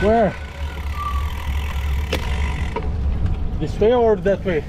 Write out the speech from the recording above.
Where? This way or that way?